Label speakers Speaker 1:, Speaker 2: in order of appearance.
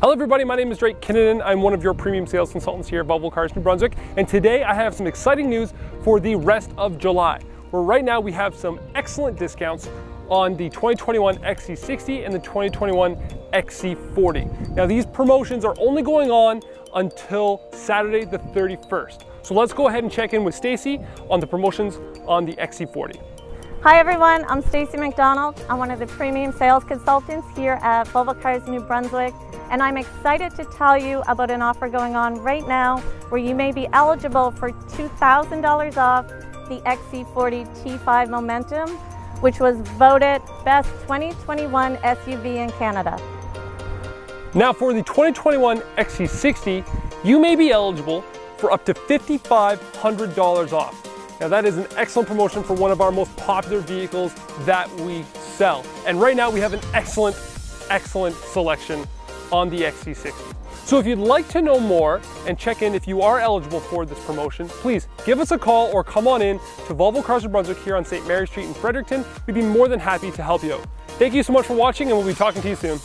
Speaker 1: Hello everybody, my name is Drake Kinnunen. I'm one of your premium sales consultants here at Volvo Cars New Brunswick. And today I have some exciting news for the rest of July, where right now we have some excellent discounts on the 2021 XC60 and the 2021 XC40. Now these promotions are only going on until Saturday the 31st. So let's go ahead and check in with Stacy on the promotions on the XC40.
Speaker 2: Hi everyone, I'm Stacy McDonald. I'm one of the premium sales consultants here at Volvo Cars New Brunswick and I'm excited to tell you about an offer going on right now where you may be eligible for $2,000 off the XC40 T5 Momentum, which was voted best 2021 SUV in Canada.
Speaker 1: Now for the 2021 XC60, you may be eligible for up to $5,500 off. Now that is an excellent promotion for one of our most popular vehicles that we sell. And right now we have an excellent, excellent selection on the XC60. So if you'd like to know more and check in if you are eligible for this promotion, please give us a call or come on in to Volvo Cars of Brunswick here on St. Mary Street in Fredericton. We'd be more than happy to help you out. Thank you so much for watching and we'll be talking to you soon.